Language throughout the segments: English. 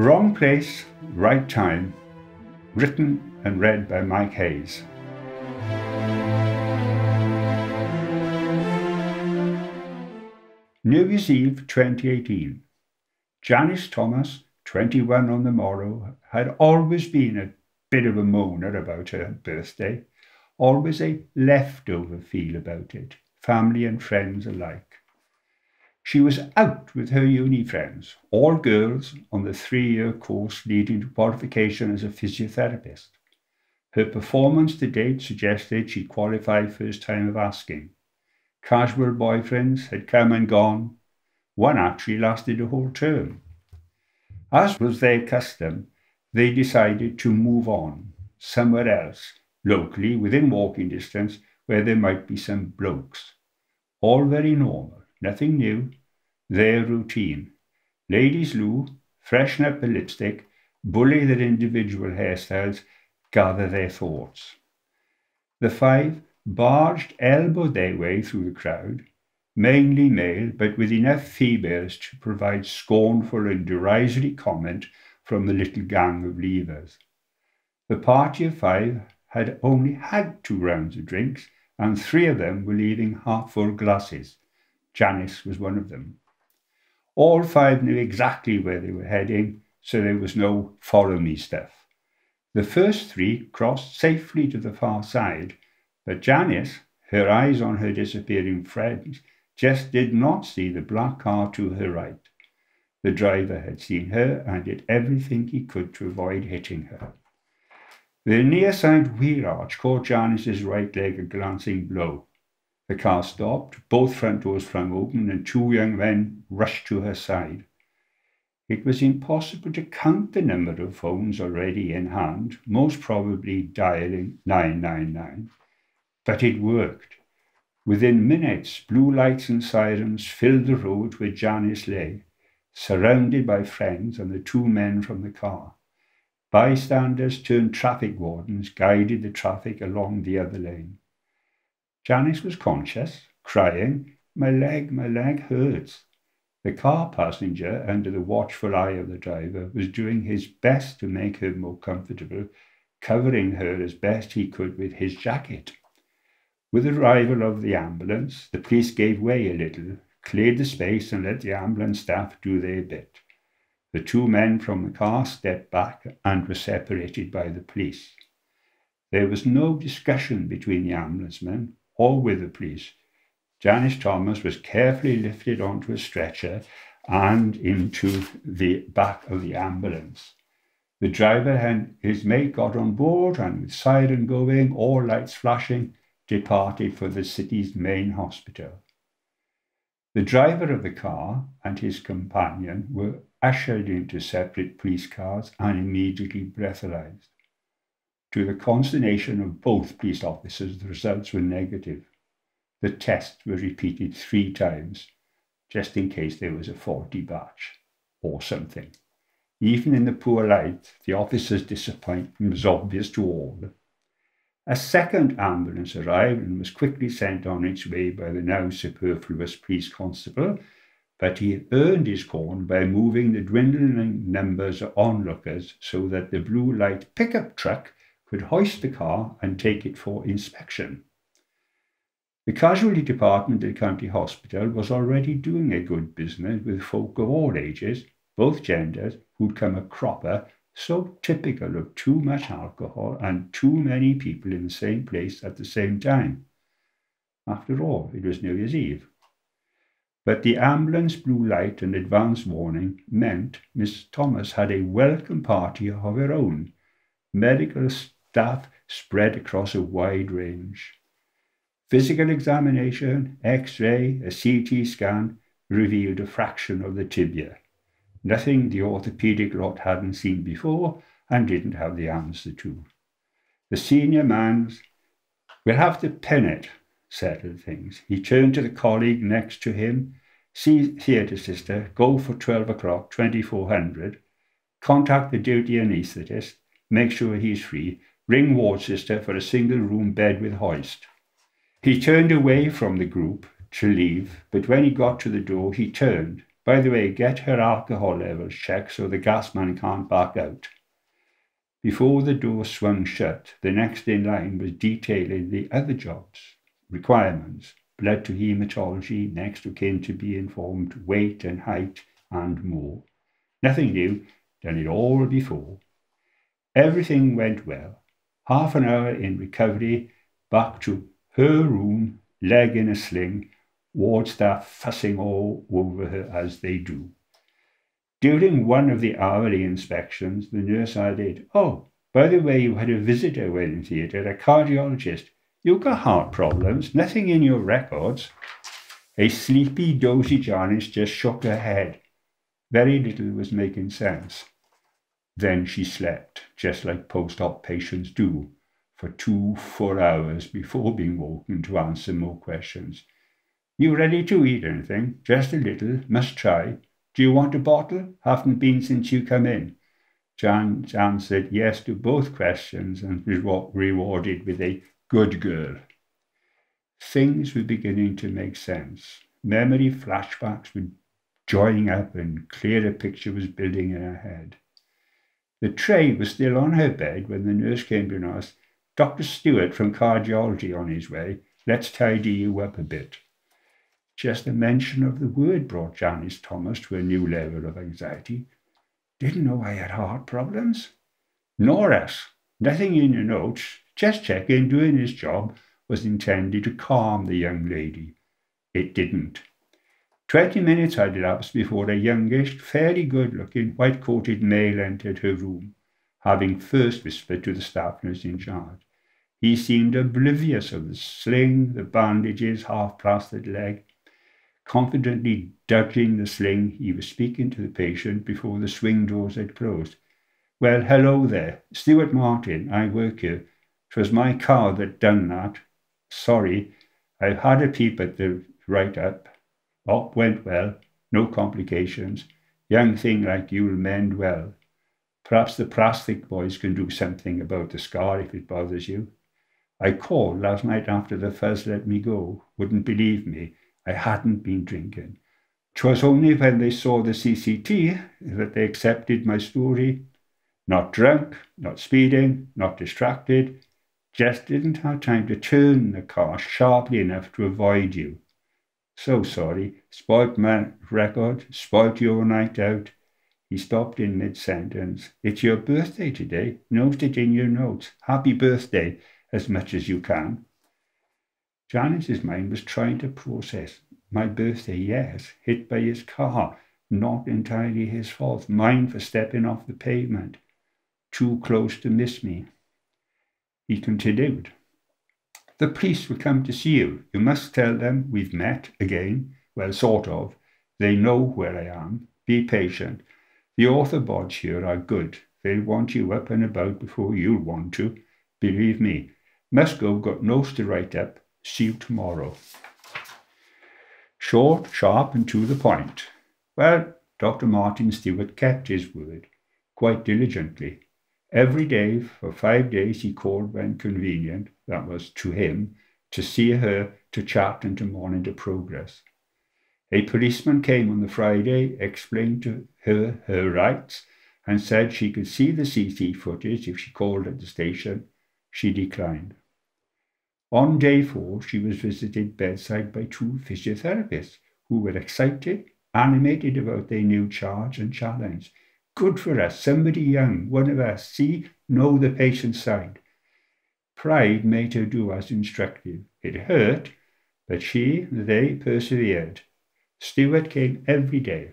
Wrong Place, Right Time, written and read by Mike Hayes. New Year's Eve 2018. Janice Thomas, 21 on the morrow, had always been a bit of a moaner about her birthday, always a leftover feel about it, family and friends alike. She was out with her uni friends, all girls, on the three year course leading to qualification as a physiotherapist. Her performance to date suggested she qualified first time of asking. Casual boyfriends had come and gone. One actually lasted a whole term. As was their custom, they decided to move on somewhere else, locally within walking distance, where there might be some blokes. All very normal, nothing new, their routine. Ladies loo, freshen up the lipstick, bully their individual hairstyles, gather their thoughts. The five barged, elbowed their way through the crowd, mainly male, but with enough females to provide scornful and derisory comment from the little gang of leavers. The party of five had only had two rounds of drinks, and three of them were leaving half full glasses. Janice was one of them. All five knew exactly where they were heading, so there was no follow me stuff. The first three crossed safely to the far side, but Janice, her eyes on her disappearing friends, just did not see the black car to her right. The driver had seen her and did everything he could to avoid hitting her. The near side wheel arch caught Janice's right leg a glancing blow. The car stopped, both front doors flung open, and two young men rushed to her side. It was impossible to count the number of phones already in hand, most probably dialing 999. But it worked. Within minutes, blue lights and sirens filled the road where Janice lay surrounded by friends and the two men from the car. Bystanders turned traffic wardens guided the traffic along the other lane. Janice was conscious, crying, My leg, my leg hurts. The car passenger, under the watchful eye of the driver, was doing his best to make her more comfortable, covering her as best he could with his jacket. With the arrival of the ambulance, the police gave way a little, cleared the space and let the ambulance staff do their bit. The two men from the car stepped back and were separated by the police. There was no discussion between the ambulance men or with the police. Janice Thomas was carefully lifted onto a stretcher and into the back of the ambulance. The driver and his mate got on board and with siren going, all lights flashing, departed for the city's main hospital. The driver of the car and his companion were ushered into separate police cars and immediately breathalyzed. To the consternation of both police officers, the results were negative. The tests were repeated three times, just in case there was a faulty batch or something. Even in the poor light, the officer's disappointment was obvious to all. A second ambulance arrived and was quickly sent on its way by the now superfluous police constable, but he earned his corn by moving the dwindling numbers of onlookers so that the blue light pickup truck could hoist the car and take it for inspection. The casualty department at County Hospital was already doing a good business with folk of all ages, both genders, who'd come a cropper so typical of too much alcohol and too many people in the same place at the same time. After all, it was New Year's Eve. But the ambulance blue light and advance warning meant Miss Thomas had a welcome party of her own, medical staff spread across a wide range. Physical examination, x ray, a CT scan revealed a fracture of the tibia nothing the orthopedic lot hadn't seen before and didn't have the answer to. The senior man's, we'll have to pin it, settled things. He turned to the colleague next to him. See theatre sister, go for 12 o'clock, 2400. Contact the duty anaesthetist, make sure he's free. Ring ward sister for a single room bed with hoist. He turned away from the group to leave, but when he got to the door, he turned By the way, get her alcohol levels checked so the gas man can't back out. Before the door swung shut, the next in line was detailing the other jobs, requirements, blood to hematology, next of kin to be informed, weight and height, and more. Nothing new, done it all before. Everything went well. Half an hour in recovery, back to her room, leg in a sling, ward staff fussing all over her as they do. During one of the hourly inspections, the nurse added, Oh, by the way, you had a visitor in theatre, a cardiologist. You've got heart problems, nothing in your records. A sleepy, dozy Janice just shook her head. Very little was making sense. Then she slept, just like post-op patients do, for two full hours before being woken to answer more questions. You ready to eat anything? Just a little. Must try. Do you want a bottle? Haven't been since you come in. Jan answered yes to both questions and was rewarded with a good girl. Things were beginning to make sense. Memory flashbacks were joining up and clearer picture was building in her head. The tray was still on her bed when the nurse came to and asked, Dr. Stewart from cardiology on his way. Let's tidy you up a bit. Just the mention of the word brought Janice Thomas to a new level of anxiety. Didn't know I had heart problems. Nor us. Nothing in your notes. Just checking doing his job was intended to calm the young lady. It didn't. Twenty minutes had elapsed before a youngish, fairly good-looking, white-coated male entered her room, having first whispered to the staff nurse in charge. He seemed oblivious of the sling, the bandages, half-plastered leg, Confidently ducking the sling, he was speaking to the patient before the swing doors had closed. Well, hello there. Stuart Martin, I work here. 'Twas my car that done that. Sorry, I've had a peep at the write-up. Op went well, no complications. Young thing like you'll mend well. Perhaps the plastic boys can do something about the scar if it bothers you. I called last night after the fuzz let me go. Wouldn't believe me. I hadn't been drinking. 'Twas only when they saw the CCT that they accepted my story. Not drunk, not speeding, not distracted, just didn't have time to turn the car sharply enough to avoid you. So sorry, spoilt my record, spoilt your night out. He stopped in mid sentence. It's your birthday today. Note it in your notes. Happy birthday, as much as you can. Janice's mind was trying to process my birthday, yes, hit by his car, not entirely his fault, mine for stepping off the pavement, too close to miss me. He continued, The police will come to see you. You must tell them we've met again. Well, sort of. They know where I am. Be patient. The orthopods here are good. They'll want you up and about before you'll want to. Believe me. Must go, got notes to write up. See you tomorrow. Short, sharp, and to the point. Well, Dr. Martin Stewart kept his word quite diligently. Every day for five days he called when convenient, that was to him, to see her, to chat and to monitor progress. A policeman came on the Friday, explained to her her rights, and said she could see the CT footage if she called at the station. She declined. On day four, she was visited bedside by two physiotherapists who were excited, animated about their new charge and challenge. Good for us, somebody young, one of us, see, know the patient's side. Pride made her do as instructed. It hurt, but she, they persevered. Stewart came every day.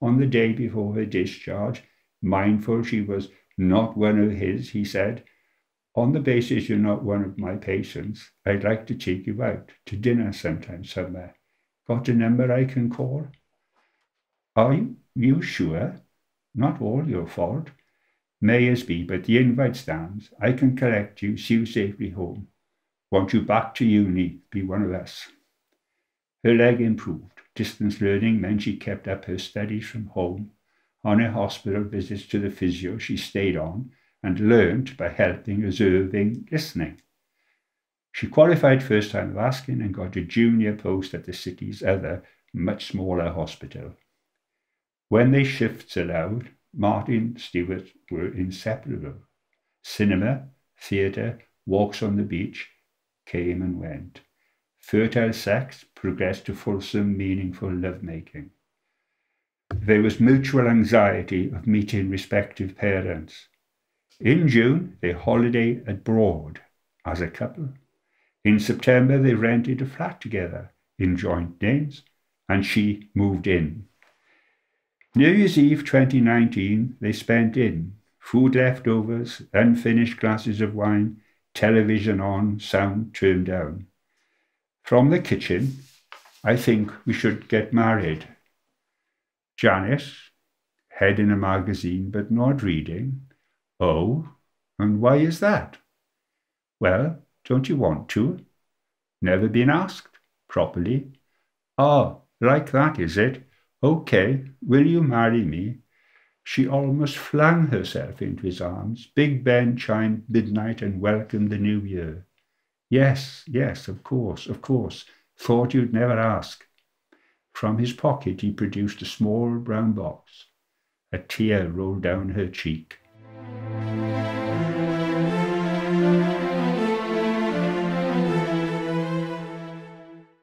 On the day before her discharge, mindful she was not one of his, he said, on the basis you're not one of my patients, I'd like to take you out to dinner sometime somewhere. Got a number I can call? Are you, you sure? Not all your fault. May as be, but the invite stands. I can collect you, see you safely home. Want you back to uni, be one of us. Her leg improved. Distance learning meant she kept up her studies from home. On her hospital visits to the physio, she stayed on, and learned by helping, observing, listening. She qualified first time of asking and got a junior post at the city's other, much smaller hospital. When they shifts allowed, Martin Stewart were inseparable. Cinema, theatre, walks on the beach came and went. Fertile sex progressed to fulsome, meaningful lovemaking. There was mutual anxiety of meeting respective parents. In June, they holidayed abroad as a couple. In September, they rented a flat together in joint names, and she moved in. New Year's Eve 2019, they spent in. Food leftovers, unfinished glasses of wine, television on, sound turned down. From the kitchen, I think we should get married. Janice, head in a magazine but not reading. Oh, and why is that? Well, don't you want to? Never been asked properly. Oh, like that, is it? Okay, will you marry me? She almost flung herself into his arms. Big Ben chimed midnight and welcomed the new year. Yes, yes, of course, of course. Thought you'd never ask. From his pocket he produced a small brown box. A tear rolled down her cheek.